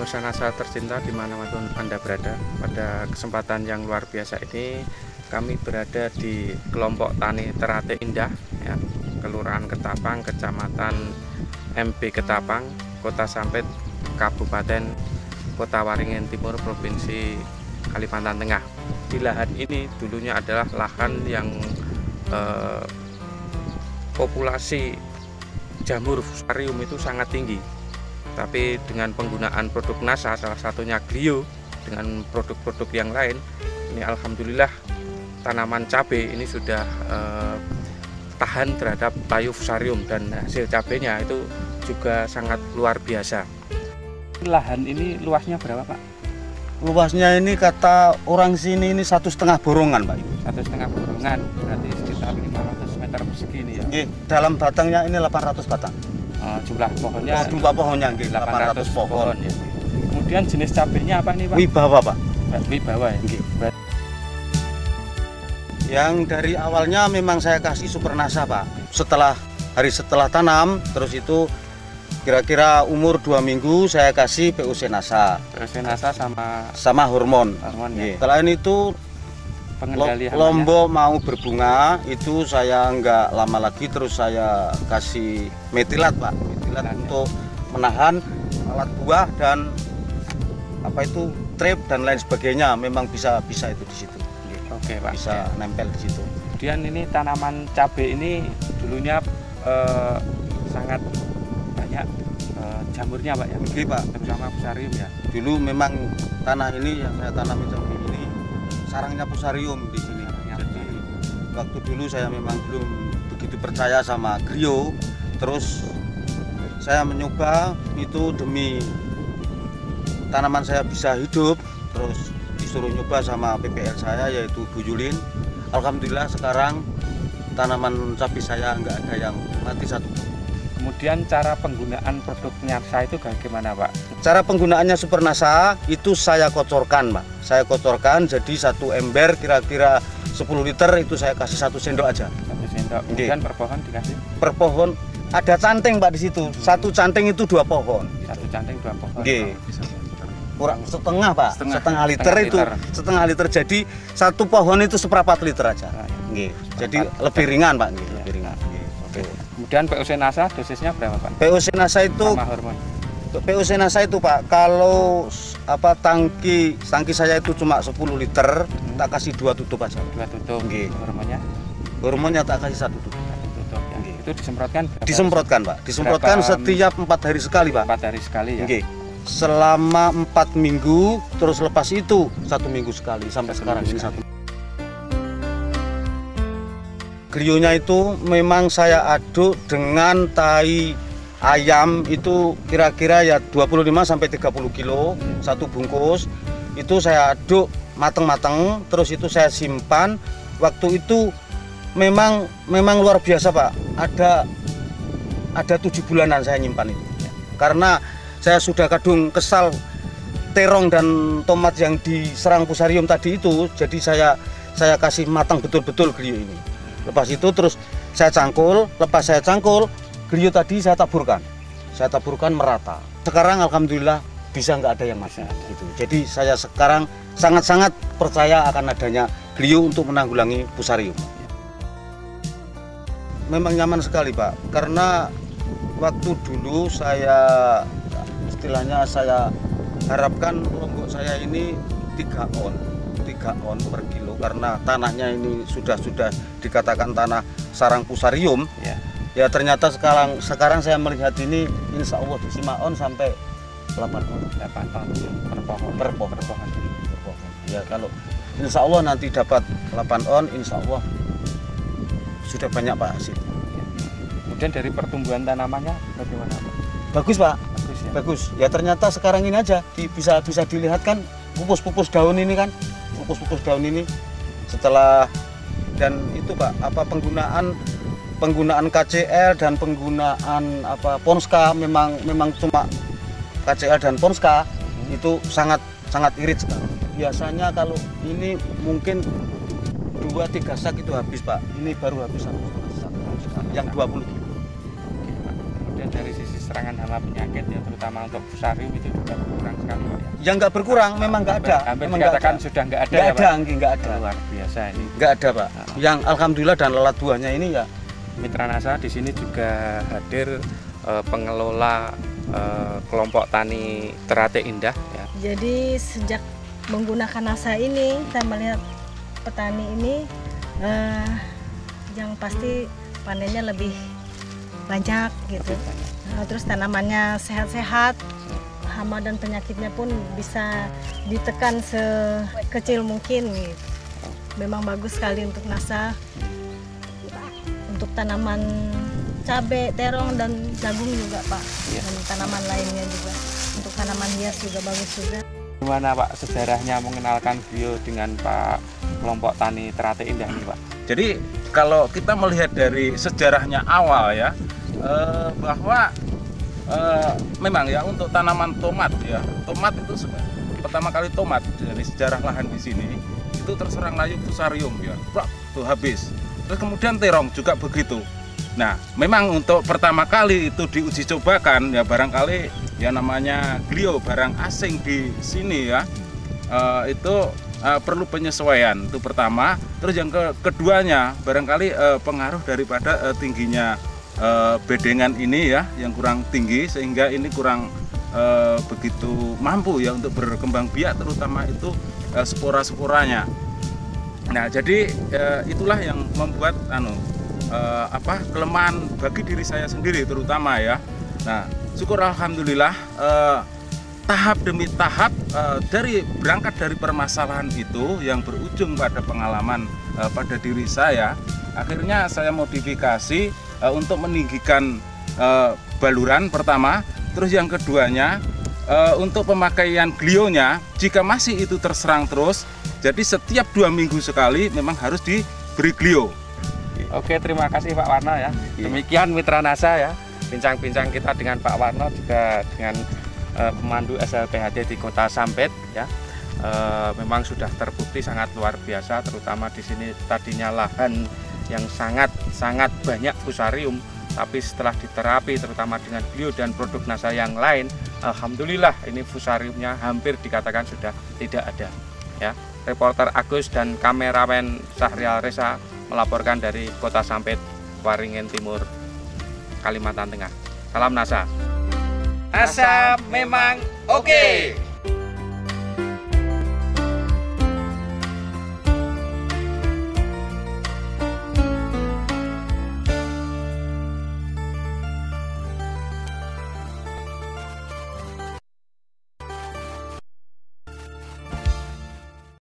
Usanasa tercinta di mana pun Anda berada Pada kesempatan yang luar biasa ini Kami berada di kelompok tani Terate Indah ya, Kelurahan Ketapang, Kecamatan MP Ketapang Kota Sampit, Kabupaten Kota Waringin Timur, Provinsi Kalimantan Tengah. Di lahan ini dulunya adalah lahan yang eh, Populasi jamur fusarium itu sangat tinggi tapi dengan penggunaan produk NASA salah satunya Glio dengan produk-produk yang lain ini Alhamdulillah tanaman cabai ini sudah eh, tahan terhadap layu fusarium dan hasil cabainya itu juga sangat luar biasa lahan ini luasnya berapa Pak? Luasnya ini kata orang sini ini satu setengah borongan Pak Satu setengah borongan berarti sekitar 500 meter persegi ini ya? Nggih, dalam batangnya ini 800 batang. Oh, jumlah pohonnya Oh, jumlah pohonnya nggih 800, 800 pohon. pohon ya. Kemudian jenis cabenya apa nih Pak? Wibawa Pak. Wibawa ya. Nggih. Yang dari awalnya memang saya kasih super nasa Pak. Setelah hari setelah tanam terus itu kira-kira umur dua minggu saya kasih PUC nasa Nasa sama sama hormon. hormon ya. Selain itu Pengendali Lo- Lombok mau berbunga itu saya nggak lama lagi terus saya kasih metilat pak metilat ya. untuk menahan alat buah dan apa itu trip dan lain sebagainya memang bisa bisa itu di situ Oke Pak. bisa nempel di situ Kemudian ini tanaman cabai ini dulunya eh, sangat banyak eh, jamurnya Pak ya. Oke pak Terutama fusarium ya. dulu memang tanah ini yang saya tanami cabai ini sarangnya pusarium di sini. Jadi waktu dulu saya memang belum begitu percaya sama Grio terus saya mencoba itu demi tanaman saya bisa hidup. Terus disuruh nyoba sama PPL saya yaitu Bu Yulin. Alhamdulillah sekarang tanaman cabai saya nggak ada yang mati satu Kemudian cara penggunaan produk Nyarsa itu bagaimana Pak? Cara penggunaannya super nasa itu saya kocorkan, Pak. Saya kocorkan jadi satu ember kira-kira 10 liter itu saya kasih satu sendok aja. Satu sendok. Kemudian per pohon dikasih Per pohon ada canting, Pak di situ. Satu canting itu dua pohon. satu canting dua pohon. Nggih. Kurang setengah, Pak. Setengah. Setengah, liter Setengah itu. liter. Setengah liter. Jadi satu pohon itu seperempat liter aja. Nah, ya. Nggih. Seperempat Jadi liter. lebih ringan, Pak. Nggih, Iya. lebih ringan. Nggih. Oke. Kemudian PUC NASA dosisnya berapa Pak? POC nasa itu Sama hormon. POC NASA itu Pak, kalau apa tangki tangki saya itu cuma 10 liter, Hmm. tak kasih dua tutup aja. Dua tutup. Nggih. Hormonnya Hormonnya tak kasih satu tutup. satu tutup ya. Nggih. Itu disemprotkan berapa? Disemprotkan Pak, disemprotkan Berapa- setiap empat hari sekali Pak. empat hari sekali ya. Nggih. Selama empat minggu, terus lepas itu satu minggu sekali sampai Satu sekarang ini satu. Glionya itu memang saya aduk dengan tai ayam itu kira-kira ya 25 sampai 30 kilo satu bungkus. Itu saya aduk mateng-mateng terus itu saya simpan. Waktu itu memang memang luar biasa, Pak. Ada ada tujuh bulanan saya nyimpan itu. Karena saya sudah kadung kesal terong dan tomat yang diserang pusarium tadi itu, jadi saya saya kasih matang betul-betul glio ini. Lepas itu terus saya cangkul, lepas saya cangkul, glio tadi saya taburkan. Saya taburkan merata. Sekarang alhamdulillah bisa nggak ada yang masuk gitu. Jadi saya sekarang sangat-sangat percaya akan adanya glio untuk menanggulangi pusarium. Memang nyaman sekali Pak, karena waktu dulu saya istilahnya saya harapkan lombok saya ini 3 on 3 on per kilo karena tanahnya ini sudah sudah dikatakan tanah sarang pusarium Ya. ya ternyata sekarang sekarang saya melihat ini insya Allah di 5 on sampai 8 on 8 ton per pohon. Per pohon. Per pohon. per pohon. ya kalau insya Allah nanti dapat 8 on insya Allah sudah banyak Pak hasil Kemudian dari pertumbuhan tanamannya bagaimana Pak? bagus Pak Bagus ya. bagus ya ternyata sekarang ini aja di- bisa bisa dilihat kan pupus-pupus daun ini kan pupus-pupus daun ini setelah dan itu pak apa penggunaan penggunaan KCL dan penggunaan apa Ponska memang memang cuma KCL dan Ponska itu sangat sangat irit sekali biasanya kalau ini mungkin dua tiga sak itu habis pak. Ini baru habis satu sak yang 20 kilo kemudian dari sisi serangan hama penyakit ya terutama untuk fusarium itu juga berkurang sekali. Pak. Yang nggak berkurang memang nggak ada Hampir memang dikatakan ada sudah nggak ada nggak ya ada Pak. Anggi, nggak ada Luar biasa ini. nggak ada pak Nah. yang alhamdulillah dan lelat buahnya ini ya Mitra NASA di sini juga hadir eh, pengelola eh, kelompok tani Terate Indah ya. Jadi sejak menggunakan NASA ini, kita melihat petani ini eh, yang pasti panennya lebih banyak gitu. Nah, terus tanamannya sehat-sehat, hama dan penyakitnya pun bisa ditekan sekecil mungkin gitu. Memang bagus sekali untuk NASA. Untuk tanaman cabai, terong dan jagung juga Pak. Iya. Dan tanaman lainnya juga. Untuk tanaman hias juga bagus juga. Gimana Pak sejarahnya mengenalkan beliau dengan Pak kelompok tani Terate Indah ini Pak? Jadi kalau kita melihat dari sejarahnya awal ya eh, bahwa eh, memang ya untuk tanaman tomat ya. Tomat itu pertama kali tomat dari sejarah lahan di sini itu terserang layu fusarium ya. Plak, tuh habis. Terus kemudian terong juga begitu. Nah memang untuk pertama kali itu diuji cobakan ya barangkali ya namanya glio barang asing di sini ya. Eh, itu eh, perlu penyesuaian itu pertama. Terus yang ke keduanya barangkali eh, pengaruh daripada eh, tingginya eh, bedengan ini ya yang kurang tinggi sehingga ini kurang eh, begitu mampu ya untuk berkembang biak terutama itu eh, spora-sporanya. Nah jadi eh, itulah yang membuat anu eh, apa kelemahan bagi diri saya sendiri terutama ya. Nah syukur alhamdulillah eh, tahap demi tahap eh, dari berangkat dari permasalahan itu yang berujung pada pengalaman eh, pada diri saya akhirnya saya modifikasi eh, untuk meninggikan eh, baluran pertama terus yang keduanya eh, untuk pemakaian glionya jika masih itu terserang terus jadi setiap dua minggu sekali memang harus diberi glio Oke, terima kasih Pak Warno ya. Iya. Demikian Mitra NASA ya. Bincang-bincang kita dengan Pak Warno juga dengan eh, pemandu SLPHD di Kota Sampit ya. Eh, memang sudah terbukti sangat luar biasa terutama di sini tadinya lahan yang sangat sangat banyak fusarium tapi setelah diterapi terutama dengan bio dan produk NASA yang lain alhamdulillah ini fusariumnya hampir dikatakan sudah tidak ada ya reporter Agus dan kameramen Sahrial Reza melaporkan dari Kota Sampit, Waringin Timur, Kalimantan Tengah. Salam NASA. NASA memang oke.